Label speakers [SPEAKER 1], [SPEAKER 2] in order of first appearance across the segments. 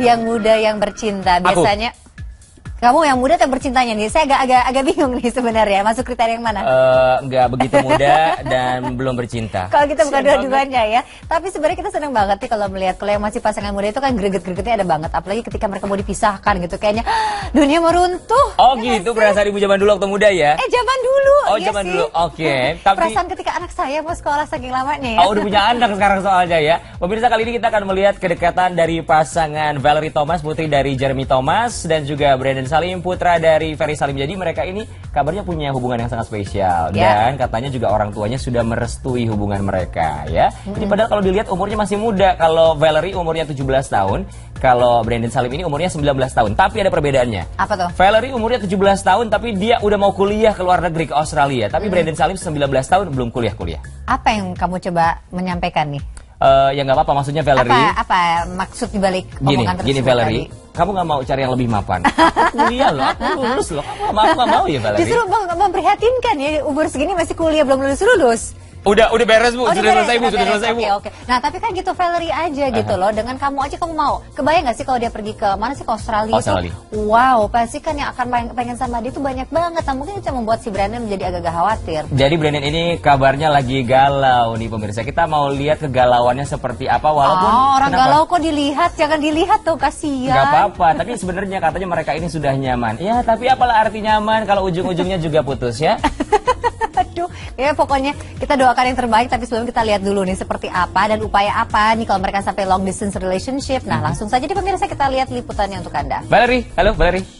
[SPEAKER 1] yang muda yang bercinta. Biasanya kamu yang muda atau bercintanya nih? Saya agak agak agak bingung nih sebenarnya. Masuk kriteria yang mana?
[SPEAKER 2] Uh, nggak begitu muda dan belum bercinta.
[SPEAKER 1] Kalau kita bukan dua-duanya ya. Tapi sebenarnya kita senang banget nih kalau melihat kalau yang masih pasangan muda itu kan greget-gregetnya ada banget. Apalagi ketika mereka mau dipisahkan gitu. Kayaknya dunia mau runtuh.
[SPEAKER 2] Oh ya gitu, perasaan ibu zaman dulu waktu muda ya?
[SPEAKER 1] Eh zaman dulu.
[SPEAKER 2] Oh ya zaman sih. dulu, oke. Okay.
[SPEAKER 1] Tapi perasaan ketika anak saya mau sekolah saking lamanya ya.
[SPEAKER 2] Oh udah punya anak sekarang soalnya ya. Pemirsa kali ini kita akan melihat kedekatan dari pasangan Valerie Thomas, putri dari Jeremy Thomas dan juga Brandon Salim, putra dari Ferry Salim. Jadi mereka ini kabarnya punya hubungan yang sangat spesial yeah. dan katanya juga orang tuanya sudah merestui hubungan mereka ya. Mm-hmm. Jadi padahal kalau dilihat umurnya masih muda. Kalau Valerie umurnya 17 tahun, kalau Brandon Salim ini umurnya 19 tahun. Tapi ada perbedaannya.
[SPEAKER 1] Apa tuh?
[SPEAKER 2] Valerie umurnya 17 tahun tapi dia udah mau kuliah ke luar negeri ke Australia. Tapi mm-hmm. Brandon Salim 19 tahun belum kuliah-kuliah.
[SPEAKER 1] Apa yang kamu coba menyampaikan nih?
[SPEAKER 2] Uh, ya nggak apa-apa maksudnya Valerie.
[SPEAKER 1] Apa apa maksud dibalik
[SPEAKER 2] gini,
[SPEAKER 1] omongan
[SPEAKER 2] Gini Valerie, tadi? kamu nggak mau cari yang lebih mapan. kuliah loh, aku lulus loh. Kamu gak mau, mau ya Valerie?
[SPEAKER 1] Justru memprihatinkan ya, umur segini masih kuliah belum lulus lulus.
[SPEAKER 2] Udah udah beres Bu, oh, sudah selesai Bu, sudah selesai Bu. Oke,
[SPEAKER 1] oke. Nah, tapi kan gitu Valerie aja gitu loh. Dengan kamu aja kamu mau. Kebayang gak sih kalau dia pergi ke mana sih ke Australia,
[SPEAKER 2] Australia.
[SPEAKER 1] Itu, wow, pasti kan yang akan pengen sama dia itu banyak banget. Nah, mungkin itu membuat si Brandon menjadi agak-agak khawatir.
[SPEAKER 2] Jadi Brandon ini kabarnya lagi galau nih pemirsa. Kita mau lihat kegalauannya seperti apa walaupun
[SPEAKER 1] Oh, orang kenapa? galau kok dilihat, jangan dilihat tuh kasihan.
[SPEAKER 2] Gak apa-apa, tapi sebenarnya katanya mereka ini sudah nyaman. Ya, tapi apalah arti nyaman kalau ujung-ujungnya juga putus ya.
[SPEAKER 1] Aduh, ya pokoknya kita doakan yang terbaik tapi sebelum kita lihat dulu nih seperti apa dan upaya apa nih kalau mereka sampai long distance relationship. Nah, hmm. langsung saja di pemirsa kita lihat liputannya untuk Anda.
[SPEAKER 2] Valerie, halo Valerie.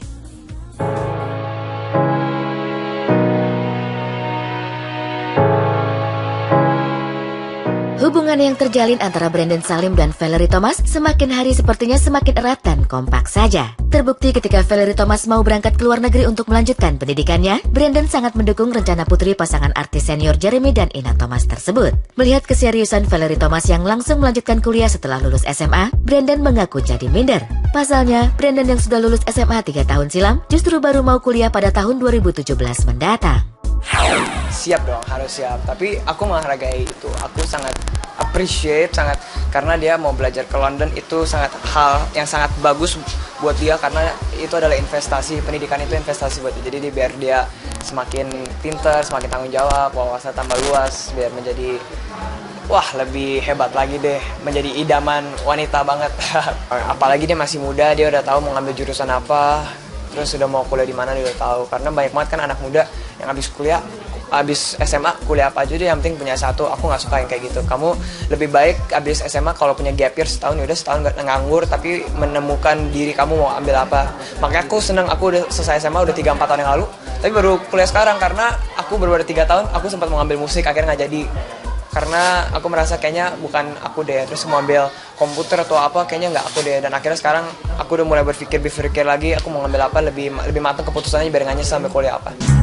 [SPEAKER 3] Hubungan yang terjalin antara Brandon Salim dan Valerie Thomas semakin hari sepertinya semakin erat dan kompak saja. Terbukti ketika Valerie Thomas mau berangkat ke luar negeri untuk melanjutkan pendidikannya, Brandon sangat mendukung rencana putri pasangan artis senior Jeremy dan Ina Thomas tersebut. Melihat keseriusan Valerie Thomas yang langsung melanjutkan kuliah setelah lulus SMA, Brandon mengaku jadi minder. Pasalnya, Brandon yang sudah lulus SMA 3 tahun silam justru baru mau kuliah pada tahun 2017 mendatang
[SPEAKER 4] siap dong harus siap tapi aku menghargai itu aku sangat appreciate sangat karena dia mau belajar ke London itu sangat hal yang sangat bagus buat dia karena itu adalah investasi pendidikan itu investasi buat dia. Jadi dia, biar dia semakin pinter semakin tanggung jawab wawasan tambah luas biar menjadi wah lebih hebat lagi deh menjadi idaman wanita banget. Apalagi dia masih muda dia udah tahu mau ngambil jurusan apa terus sudah mau kuliah di mana dia udah tahu. Karena banyak banget kan anak muda yang habis kuliah habis SMA kuliah apa aja deh yang penting punya satu aku nggak suka yang kayak gitu. Kamu lebih baik habis SMA kalau punya gap year setahun udah setahun nggak nganggur tapi menemukan diri kamu mau ambil apa. Makanya aku seneng aku udah selesai SMA udah tiga empat tahun yang lalu tapi baru kuliah sekarang karena aku baru ada tiga tahun aku sempat mau ambil musik akhirnya nggak jadi. Karena aku merasa kayaknya bukan aku deh terus mau ambil komputer atau apa kayaknya nggak aku deh. Dan akhirnya sekarang aku udah mulai berpikir berpikir lagi aku mau ngambil apa lebih lebih matang keputusannya nggak sampai kuliah apa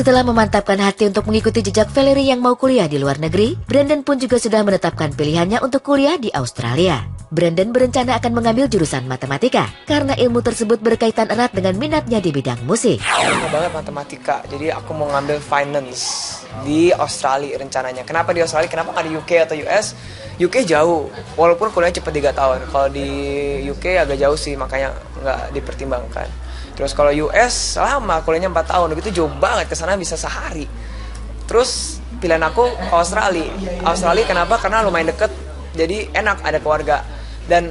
[SPEAKER 3] Setelah memantapkan hati untuk mengikuti jejak Valerie yang mau kuliah di luar negeri, Brandon pun juga sudah menetapkan pilihannya untuk kuliah di Australia. Brandon berencana akan mengambil jurusan matematika karena ilmu tersebut berkaitan erat dengan minatnya di bidang musik.
[SPEAKER 4] Aku banget matematika, jadi aku mau ngambil finance di Australia rencananya. Kenapa di Australia? Kenapa nggak di UK atau US? UK jauh, walaupun kuliah cepat 3 tahun. Kalau di UK agak jauh sih, makanya nggak dipertimbangkan. Terus kalau US lama kuliahnya 4 tahun, begitu jauh banget ke sana bisa sehari. Terus pilihan aku Australia. Australia kenapa? Karena lumayan deket, jadi enak ada keluarga dan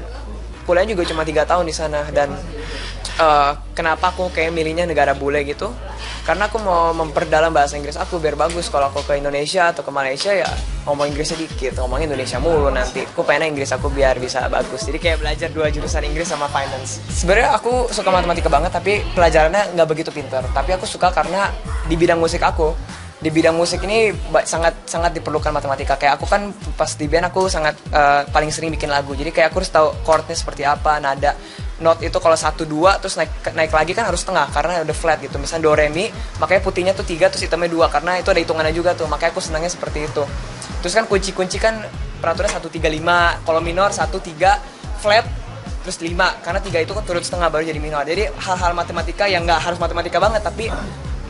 [SPEAKER 4] kuliahnya juga cuma tiga tahun di sana dan uh, kenapa aku kayak milihnya negara bule gitu karena aku mau memperdalam bahasa Inggris aku biar bagus. Kalau aku ke Indonesia atau ke Malaysia ya ngomong Inggris sedikit ngomong Indonesia mulu nanti. Aku pengen Inggris aku biar bisa bagus. Jadi kayak belajar dua jurusan Inggris sama finance. Sebenarnya aku suka matematika banget tapi pelajarannya nggak begitu pintar. Tapi aku suka karena di bidang musik aku di bidang musik ini sangat sangat diperlukan matematika. Kayak aku kan pas di band aku sangat uh, paling sering bikin lagu. Jadi kayak aku harus tahu chordnya seperti apa nada note itu kalau satu dua terus naik naik lagi kan harus tengah karena udah flat gitu. Misalnya do re mi makanya putihnya tuh tiga terus hitamnya dua karena itu ada hitungannya juga tuh. Makanya aku senangnya seperti itu. Terus kan kunci-kunci kan peraturannya satu tiga lima kalau minor satu tiga flat terus lima. Karena tiga itu kan turut setengah baru jadi minor. Jadi hal-hal matematika yang nggak harus matematika banget tapi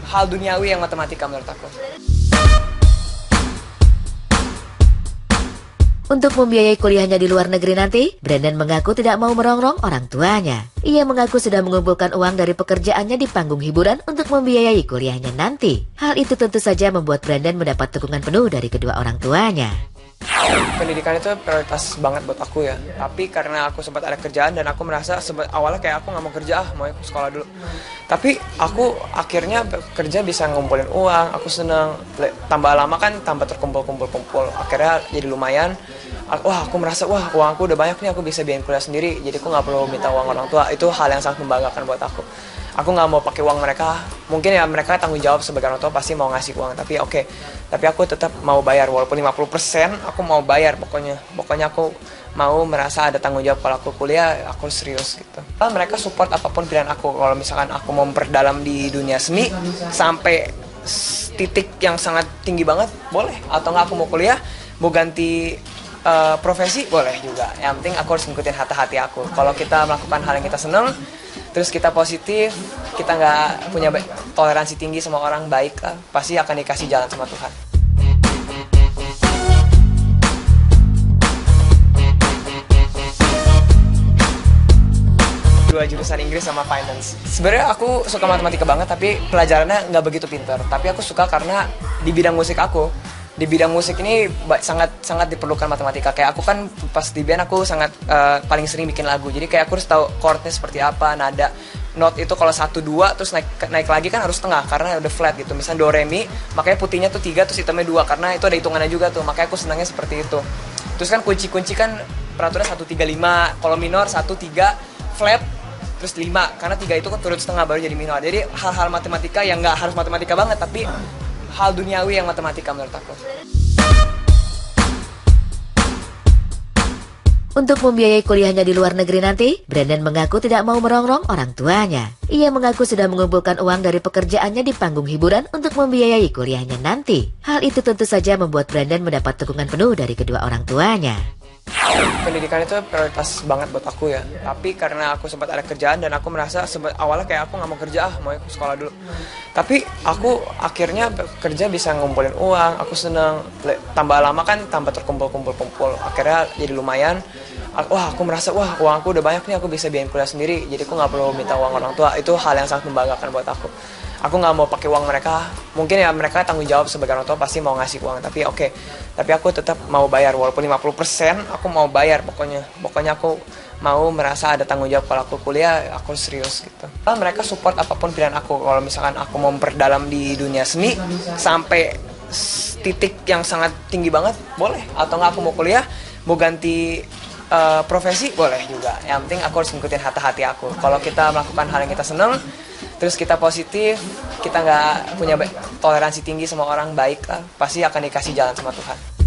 [SPEAKER 4] hal duniawi yang matematika menurut aku.
[SPEAKER 3] Untuk membiayai kuliahnya di luar negeri nanti, Brandon mengaku tidak mau merongrong orang tuanya. Ia mengaku sudah mengumpulkan uang dari pekerjaannya di panggung hiburan untuk membiayai kuliahnya nanti. Hal itu tentu saja membuat Brandon mendapat dukungan penuh dari kedua orang tuanya.
[SPEAKER 4] Pendidikan itu prioritas banget buat aku ya. Tapi karena aku sempat ada kerjaan dan aku merasa sempat awalnya kayak aku nggak mau kerja ah mau sekolah dulu. Tapi aku akhirnya kerja bisa ngumpulin uang aku seneng. Tambah lama kan tambah terkumpul kumpul kumpul akhirnya jadi lumayan wah aku merasa wah uang aku udah banyak nih aku bisa biayain kuliah sendiri jadi aku nggak perlu minta uang orang tua. Itu hal yang sangat membanggakan buat aku. Aku nggak mau pakai uang mereka. Mungkin ya mereka tanggung jawab sebagai orang tua pasti mau ngasih uang. Tapi oke. Tapi aku tetap mau bayar walaupun 50% aku mau bayar pokoknya. Pokoknya aku mau merasa ada tanggung jawab. Kalau aku kuliah aku serius gitu. Mereka support apa pun pilihan aku kalau misalkan aku mau memperdalam di dunia seni sampai titik yang sangat tinggi banget boleh. Atau nggak aku mau kuliah mau ganti eh, profesi boleh juga yang penting aku harus ngikutin hati-hati aku kalau kita melakukan hal yang kita seneng terus kita positif kita nggak punya toleransi tinggi sama orang baik lah, pasti akan dikasih jalan sama Tuhan dua jurusan Inggris sama finance. Sebenarnya aku suka matematika banget tapi pelajarannya nggak begitu pinter. Tapi aku suka karena di bidang musik aku di bidang musik ini sangat sangat diperlukan matematika. Kayak aku kan pas di band aku sangat eh, paling sering bikin lagu. Jadi kayak aku harus tahu chordnya seperti apa, nada. Note itu kalau satu dua terus naik naik lagi kan harus tengah karena udah flat gitu. Misalnya do re mi, makanya putihnya tuh tiga terus hitamnya dua karena itu ada hitungannya juga tuh. Makanya aku senangnya seperti itu. Terus kan kunci-kunci kan peraturannya satu tiga lima. Kalau minor satu tiga flat terus lima karena tiga itu kan turut setengah baru jadi minor jadi hal-hal matematika yang nggak harus matematika banget tapi hal duniawi yang matematika menurut aku
[SPEAKER 3] Untuk membiayai kuliahnya di luar negeri nanti, Brandon mengaku tidak mau merongrong orang tuanya. Ia mengaku sudah mengumpulkan uang dari pekerjaannya di panggung hiburan untuk membiayai kuliahnya nanti. Hal itu tentu saja membuat Brandon mendapat dukungan penuh dari kedua orang tuanya.
[SPEAKER 4] Pendidikan itu prioritas banget buat aku ya. Tapi karena aku sempat ada kerjaan dan aku merasa sempat awalnya kayak aku nggak mau kerja ah mau sekolah dulu. Tapi aku akhirnya kerja bisa ngumpulin uang aku seneng. Tambah lama kan tambah terkumpul kumpul kumpul akhirnya jadi lumayan. Wah aku merasa wah uang aku udah banyak nih aku bisa biayain kuliah sendiri. Jadi aku nggak perlu minta uang orang tua. Itu hal yang sangat membanggakan buat aku aku nggak mau pakai uang mereka. Mungkin ya mereka tanggung jawab sebagai orang tua pasti mau ngasih uang. Tapi oke. Tapi aku tetap mau bayar walaupun 50% aku mau bayar pokoknya. Pokoknya aku mau merasa ada tanggung jawab kalau aku kuliah aku serius gitu. Kalau mereka support apa pun pilihan aku kalau misalkan aku mau memperdalam di dunia seni sampai titik yang sangat tinggi banget boleh. Atau nggak aku mau kuliah mau ganti eh, profesi boleh juga. Yang penting aku harus ngikutin hati-hati aku. Kalau kita melakukan hal yang kita seneng terus kita positif kita nggak punya toleransi tinggi sama orang baik lah pasti akan dikasih jalan sama Tuhan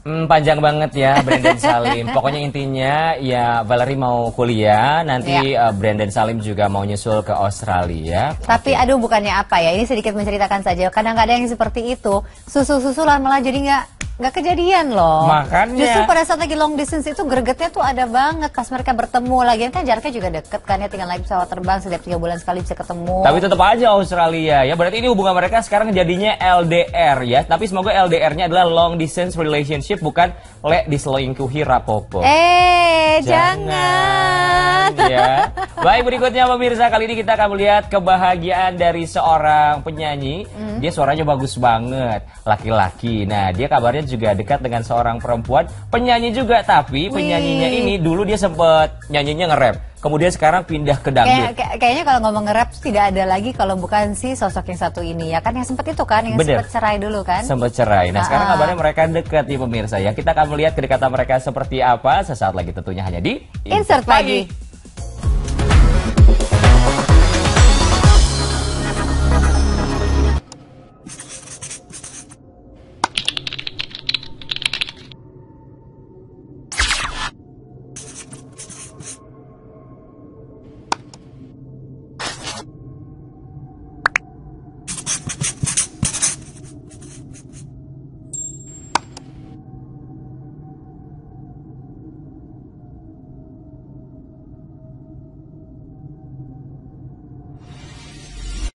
[SPEAKER 2] Hmm, panjang banget ya Brandon Salim. Pokoknya intinya ya Valerie mau kuliah, nanti eh, Brandon Salim juga mau nyusul ke Australia.
[SPEAKER 1] Tapi aduh bukannya apa ya, ini sedikit menceritakan saja. Kadang-kadang yang seperti itu, susul-susulan malah jadi nggak nggak kejadian loh.
[SPEAKER 2] Makanya.
[SPEAKER 1] Justru pada saat lagi long distance itu gregetnya tuh ada banget pas mereka bertemu lagi. Kan jaraknya juga deket kan ya, tinggal naik pesawat terbang setiap tiga bulan sekali bisa ketemu.
[SPEAKER 2] Tapi tetap aja Australia ya. Berarti ini hubungan mereka sekarang jadinya LDR ya. Tapi semoga LDR-nya adalah long distance relationship bukan le diselingkuhi rapopo.
[SPEAKER 1] eh jangan.
[SPEAKER 2] ya. Baik berikutnya pemirsa kali ini kita akan melihat kebahagiaan dari seorang penyanyi.
[SPEAKER 1] Hmm.
[SPEAKER 2] Dia suaranya bagus banget, laki-laki. Nah dia kabarnya juga dekat dengan seorang perempuan penyanyi juga. Tapi penyanyinya
[SPEAKER 1] Wih.
[SPEAKER 2] ini dulu dia sempet nyanyinya nge-rap. Kemudian sekarang pindah ke
[SPEAKER 1] Kayak,
[SPEAKER 2] dangdut.
[SPEAKER 1] kayak- kayaknya kalau ngomong nge-rap tidak ada lagi kalau bukan si sosok yang satu ini ya kan yang sempat itu kan yang
[SPEAKER 2] Bener.
[SPEAKER 1] sempat cerai dulu kan.
[SPEAKER 2] Sempat cerai. Nah, sekarang
[SPEAKER 1] Ah.
[SPEAKER 2] kabarnya mereka dekat nih pemirsa ya. Kita akan melihat kedekatan mereka seperti apa sesaat lagi tentunya hanya di
[SPEAKER 1] Insert pagi.